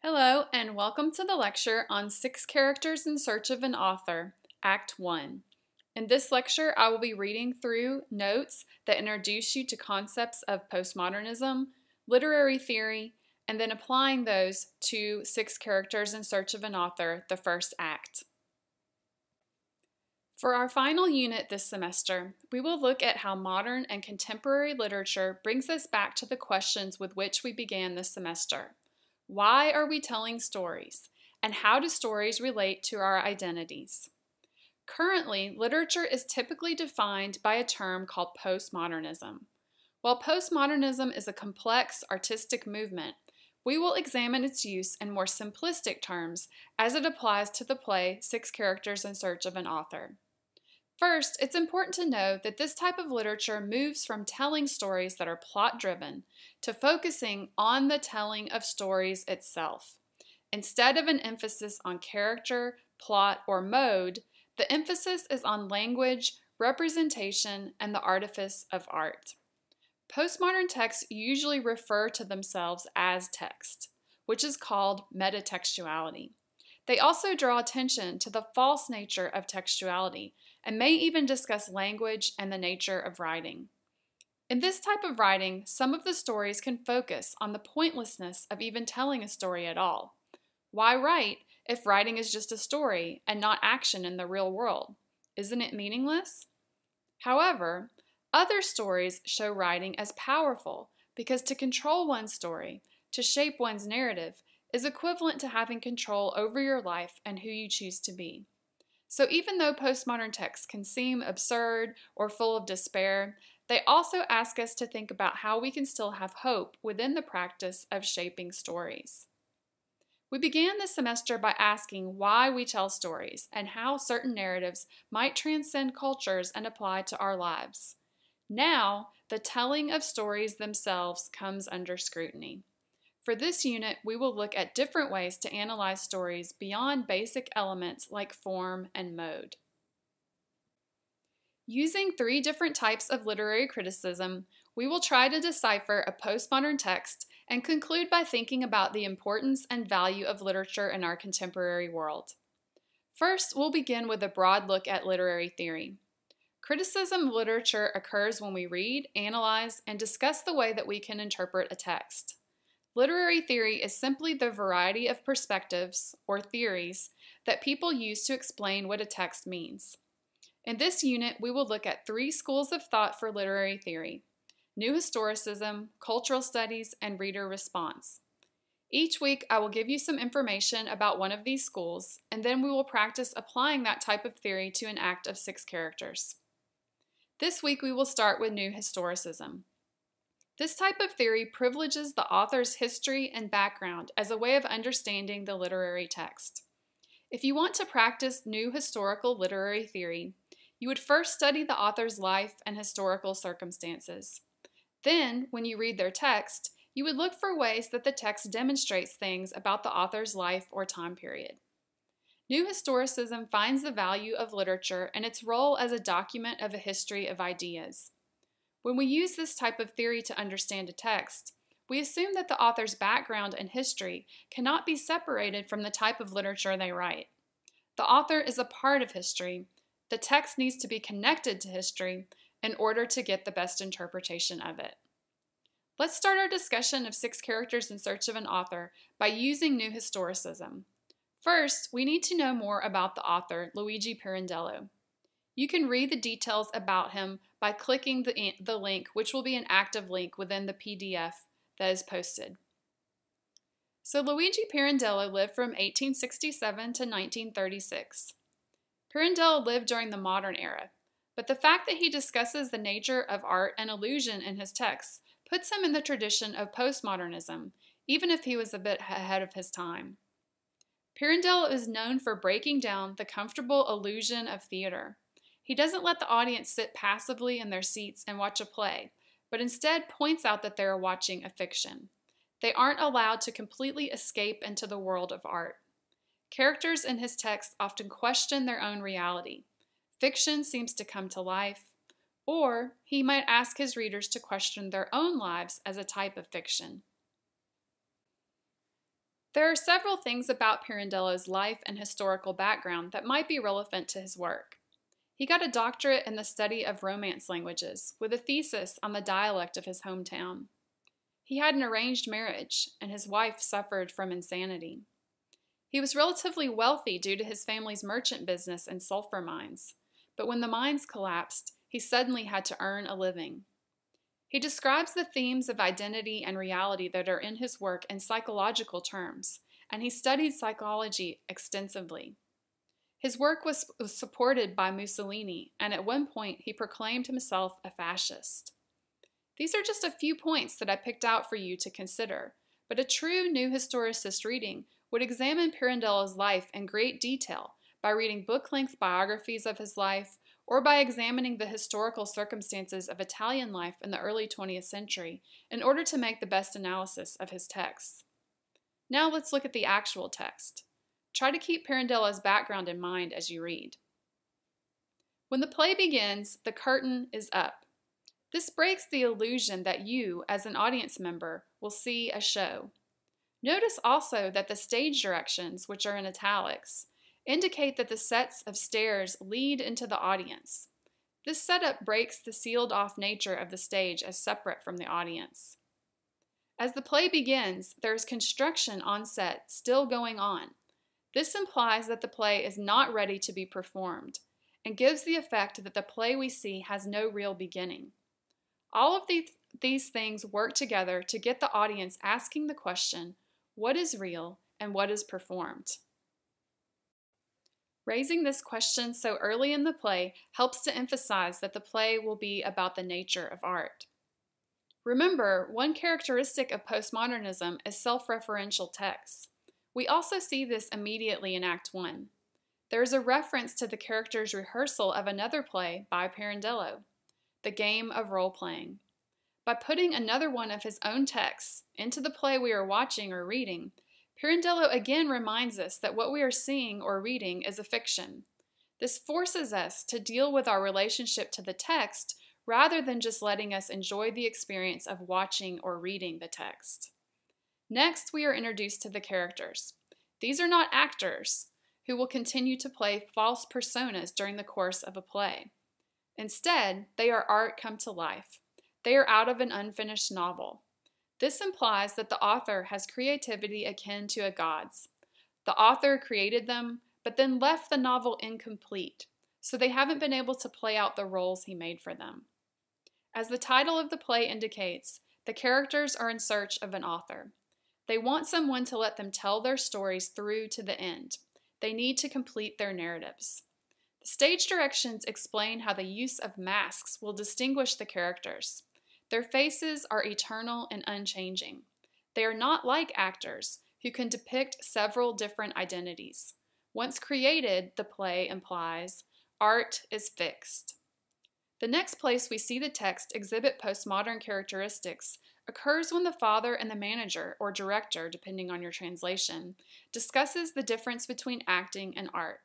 Hello, and welcome to the lecture on Six Characters in Search of an Author, Act 1. In this lecture, I will be reading through notes that introduce you to concepts of postmodernism, literary theory, and then applying those to Six Characters in Search of an Author, the first act. For our final unit this semester, we will look at how modern and contemporary literature brings us back to the questions with which we began this semester. Why are we telling stories? And how do stories relate to our identities? Currently, literature is typically defined by a term called postmodernism. While postmodernism is a complex artistic movement, we will examine its use in more simplistic terms as it applies to the play Six Characters in Search of an Author. First, it's important to know that this type of literature moves from telling stories that are plot driven to focusing on the telling of stories itself. Instead of an emphasis on character, plot, or mode, the emphasis is on language, representation, and the artifice of art. Postmodern texts usually refer to themselves as text, which is called metatextuality. They also draw attention to the false nature of textuality and may even discuss language and the nature of writing. In this type of writing, some of the stories can focus on the pointlessness of even telling a story at all. Why write if writing is just a story and not action in the real world? Isn't it meaningless? However, other stories show writing as powerful because to control one's story, to shape one's narrative, is equivalent to having control over your life and who you choose to be. So, even though postmodern texts can seem absurd or full of despair, they also ask us to think about how we can still have hope within the practice of shaping stories. We began this semester by asking why we tell stories and how certain narratives might transcend cultures and apply to our lives. Now, the telling of stories themselves comes under scrutiny. For this unit, we will look at different ways to analyze stories beyond basic elements like form and mode. Using three different types of literary criticism, we will try to decipher a postmodern text and conclude by thinking about the importance and value of literature in our contemporary world. First, we'll begin with a broad look at literary theory. Criticism of literature occurs when we read, analyze, and discuss the way that we can interpret a text. Literary theory is simply the variety of perspectives, or theories, that people use to explain what a text means. In this unit, we will look at three schools of thought for literary theory New Historicism, Cultural Studies, and Reader Response. Each week, I will give you some information about one of these schools, and then we will practice applying that type of theory to an act of six characters. This week, we will start with New Historicism. This type of theory privileges the author's history and background as a way of understanding the literary text. If you want to practice new historical literary theory, you would first study the author's life and historical circumstances. Then, when you read their text, you would look for ways that the text demonstrates things about the author's life or time period. New Historicism finds the value of literature and its role as a document of a history of ideas. When we use this type of theory to understand a text, we assume that the author's background and history cannot be separated from the type of literature they write. The author is a part of history. The text needs to be connected to history in order to get the best interpretation of it. Let's start our discussion of six characters in search of an author by using New Historicism. First, we need to know more about the author, Luigi Pirandello. You can read the details about him by clicking the, the link, which will be an active link within the PDF that is posted. So Luigi Pirandello lived from 1867 to 1936. Pirandello lived during the modern era, but the fact that he discusses the nature of art and illusion in his texts puts him in the tradition of postmodernism, even if he was a bit ahead of his time. Pirandello is known for breaking down the comfortable illusion of theater. He doesn't let the audience sit passively in their seats and watch a play, but instead points out that they are watching a fiction. They aren't allowed to completely escape into the world of art. Characters in his text often question their own reality. Fiction seems to come to life, or he might ask his readers to question their own lives as a type of fiction. There are several things about Pirandello's life and historical background that might be relevant to his work. He got a doctorate in the study of Romance languages, with a thesis on the dialect of his hometown. He had an arranged marriage, and his wife suffered from insanity. He was relatively wealthy due to his family's merchant business and sulfur mines, but when the mines collapsed, he suddenly had to earn a living. He describes the themes of identity and reality that are in his work in psychological terms, and he studied psychology extensively. His work was, was supported by Mussolini, and at one point he proclaimed himself a fascist. These are just a few points that I picked out for you to consider, but a true new historicist reading would examine Pirandello's life in great detail by reading book length biographies of his life or by examining the historical circumstances of Italian life in the early 20th century in order to make the best analysis of his texts. Now let's look at the actual text. Try to keep Pirandello's background in mind as you read. When the play begins, the curtain is up. This breaks the illusion that you, as an audience member, will see a show. Notice also that the stage directions, which are in italics, indicate that the sets of stairs lead into the audience. This setup breaks the sealed off nature of the stage as separate from the audience. As the play begins, there is construction on set still going on. This implies that the play is not ready to be performed and gives the effect that the play we see has no real beginning. All of these, these things work together to get the audience asking the question what is real and what is performed? Raising this question so early in the play helps to emphasize that the play will be about the nature of art. Remember, one characteristic of postmodernism is self referential texts. We also see this immediately in Act 1. There is a reference to the character's rehearsal of another play by Pirandello, The Game of Role Playing. By putting another one of his own texts into the play we are watching or reading, Pirandello again reminds us that what we are seeing or reading is a fiction. This forces us to deal with our relationship to the text rather than just letting us enjoy the experience of watching or reading the text. Next, we are introduced to the characters. These are not actors who will continue to play false personas during the course of a play. Instead, they are art come to life. They are out of an unfinished novel. This implies that the author has creativity akin to a god's. The author created them, but then left the novel incomplete, so they haven't been able to play out the roles he made for them. As the title of the play indicates, the characters are in search of an author. They want someone to let them tell their stories through to the end. They need to complete their narratives. The stage directions explain how the use of masks will distinguish the characters. Their faces are eternal and unchanging. They are not like actors, who can depict several different identities. Once created, the play implies, art is fixed. The next place we see the text exhibit postmodern characteristics occurs when the father and the manager, or director, depending on your translation, discusses the difference between acting and art.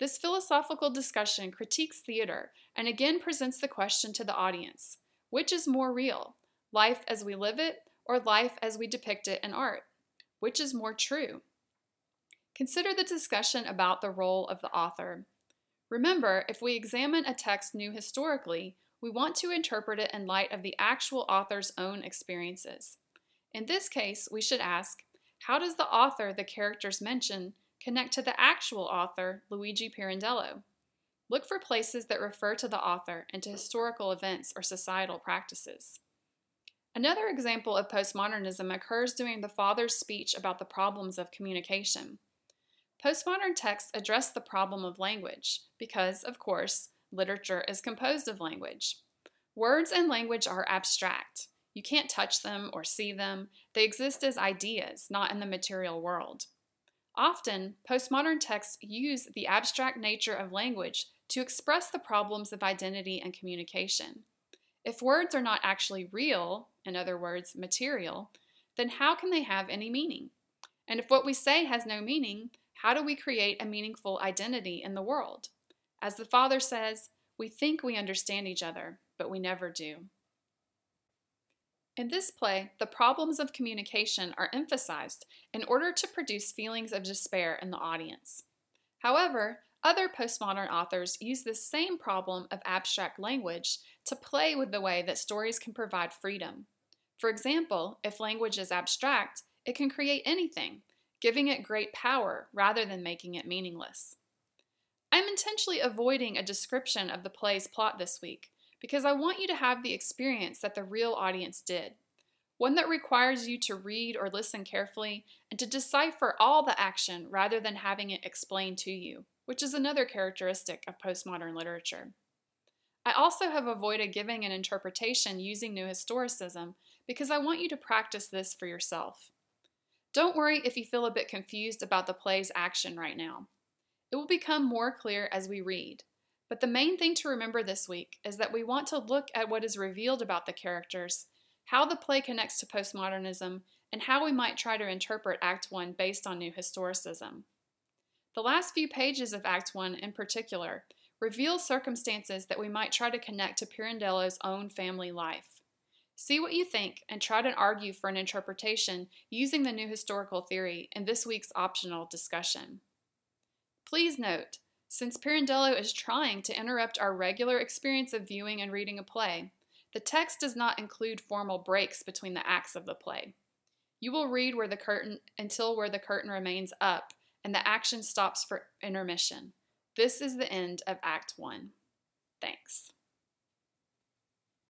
This philosophical discussion critiques theater and again presents the question to the audience which is more real, life as we live it or life as we depict it in art? Which is more true? Consider the discussion about the role of the author. Remember, if we examine a text new historically, we want to interpret it in light of the actual author's own experiences. In this case, we should ask, how does the author the characters mention connect to the actual author, Luigi Pirandello? Look for places that refer to the author and to historical events or societal practices. Another example of postmodernism occurs during the father's speech about the problems of communication. Postmodern texts address the problem of language because, of course, literature is composed of language. Words and language are abstract. You can't touch them or see them. They exist as ideas, not in the material world. Often, postmodern texts use the abstract nature of language to express the problems of identity and communication. If words are not actually real, in other words, material, then how can they have any meaning? And if what we say has no meaning, how do we create a meaningful identity in the world? As the Father says, we think we understand each other, but we never do. In this play, the problems of communication are emphasized in order to produce feelings of despair in the audience. However, other postmodern authors use this same problem of abstract language to play with the way that stories can provide freedom. For example, if language is abstract, it can create anything, giving it great power rather than making it meaningless. I'm intentionally avoiding a description of the play's plot this week because I want you to have the experience that the real audience did. One that requires you to read or listen carefully and to decipher all the action rather than having it explained to you, which is another characteristic of postmodern literature. I also have avoided giving an interpretation using New Historicism because I want you to practice this for yourself. Don't worry if you feel a bit confused about the play's action right now. It will become more clear as we read, but the main thing to remember this week is that we want to look at what is revealed about the characters, how the play connects to postmodernism, and how we might try to interpret Act 1 based on New Historicism. The last few pages of Act 1 in particular reveal circumstances that we might try to connect to Pirandello's own family life. See what you think and try to argue for an interpretation using the new historical theory in this week's optional discussion. Please note, since Pirandello is trying to interrupt our regular experience of viewing and reading a play, the text does not include formal breaks between the acts of the play. You will read where the curtain until where the curtain remains up and the action stops for intermission. This is the end of Act 1. Thanks.